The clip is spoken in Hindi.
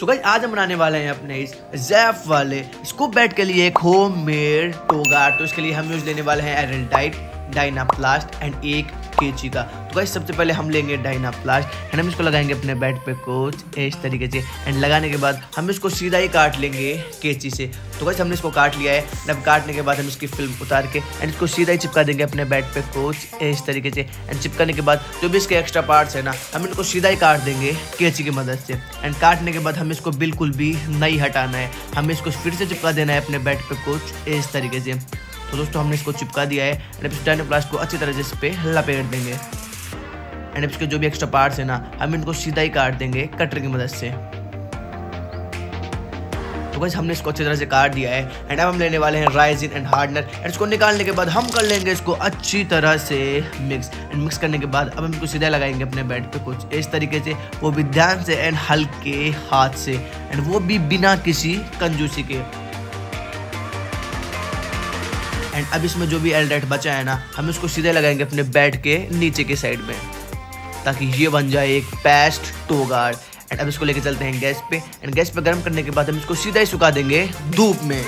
सो गाइस आज हम बनाने वाले हैं अपने इस जैफ वाले। स्कूप बैट के लिए एक होम मेड टोगा तो इसके लिए हम यूज़ लेने वाले हैं एरल डाइट प्लास्ट एंड एक केची का। तो गाइस सबसे पहले हम लेंगे डाइना प्लास्ट एंड हम इसको लगाएँगे अपने बेड पे कुछ इस तरीके से। एंड लगाने के बाद हम इसको सीधा ही काट लेंगे केची से। तो गाइस हमने इसको काट लिया है। अब काटने के बाद हम इसकी फ़िल्म उतार के एंड इसको सीधा ही चिपका देंगे अपने बेड पे कुछ इस तरीके से। एंड चिपकाने के बाद जो भी इसके एक्स्ट्रा पार्ट्स है ना, हम इनको सीधा ही काट देंगे केची की मदद से। एंड काटने के बाद हम इसको बिल्कुल भी नहीं हटाना है। हमें इसको फिर से चिपका देना है अपने बेड पे कुछ इस तरीके से। तो दोस्तों, हमने इसको चिपका दिया है एंड अब इस प्लास्ट को अच्छी तरह से इस पर लपेट देंगे। एंड इसके जो भी एक्स्ट्रा पार्ट्स है ना, हम इनको सीधा ही काट देंगे कटर की मदद से। तो बस हमने इसको अच्छी तरह से काट दिया है एंड अब हम लेने वाले हैं राइजिन एंड हार्डनर एंड इसको निकालने के बाद हम कर लेंगे इसको अच्छी तरह से मिक्स एंड मिक्स करने के बाद अब हम इसको सीधा लगाएँगे अपने बेड पे कुछ। इस तरीके से वो भी ध्यान से एंड हल्के हाथ से एंड वो भी बिना किसी कंजूसी के। एंड अब इसमें जो भी एलडेट बचा है ना, हम इसको सीधे लगाएँगे अपने बेड के नीचे के साइड में, ताकि ये बन जाए एक पेस्ट टोगार्ड एंड अब इसको लेके चलते हैं गैस पे। एंड गैस पे गर्म करने के बाद हम इसको सीधा ही सुखा देंगे धूप में।